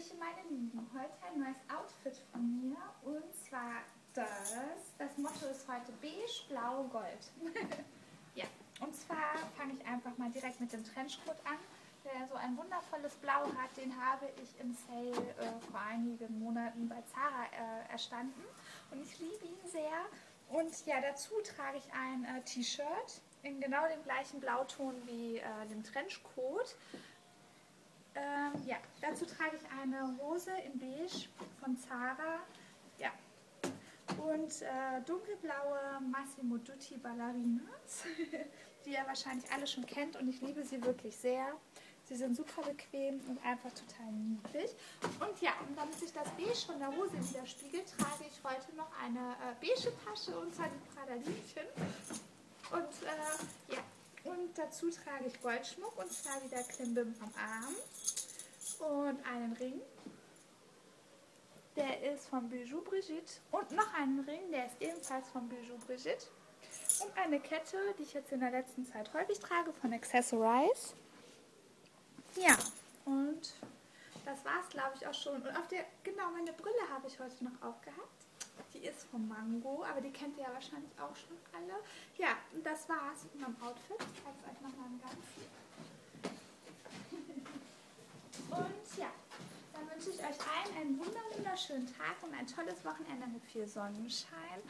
Hallöchen meine Lieben, heute ein neues Outfit von mir. Und zwar das, das Motto ist heute beige, blau, gold. ja, und zwar fange ich einfach mal direkt mit dem Trenchcoat an, der so ein wundervolles Blau hat, den habe ich im Sale äh, vor einigen Monaten bei Zara äh, erstanden. Und ich liebe ihn sehr. Und ja, dazu trage ich ein äh, T-Shirt in genau dem gleichen Blauton wie äh, dem Trenchcoat ja, dazu trage ich eine Hose in beige von Zara. Ja. Und äh, dunkelblaue Massimo Dutti Ballerinas, die ihr wahrscheinlich alle schon kennt und ich liebe sie wirklich sehr. Sie sind super bequem und einfach total niedlich. Und ja, und damit sich das Beige von der Hose widerspiegelt, trage ich heute noch eine äh, beige Tasche und zwar die Pradalinchen. Und äh, ja, und dazu trage ich Goldschmuck und zwar wieder Klimbim am Arm und einen Ring. Der ist von Bijou Brigitte und noch einen Ring, der ist ebenfalls von Bijou Brigitte. Und eine Kette, die ich jetzt in der letzten Zeit häufig trage, von Accessorize. Ja, und das war es, glaube ich, auch schon. Und auf der, genau, meine Brille habe ich heute noch aufgehabt. Die ist von Mango, aber die kennt ihr ja wahrscheinlich auch schon alle. Ja, das war's mit meinem Outfit. Ich zeige es euch nochmal im Ganzen. Und ja, dann wünsche ich euch allen einen wunderschönen Tag und ein tolles Wochenende mit viel Sonnenschein.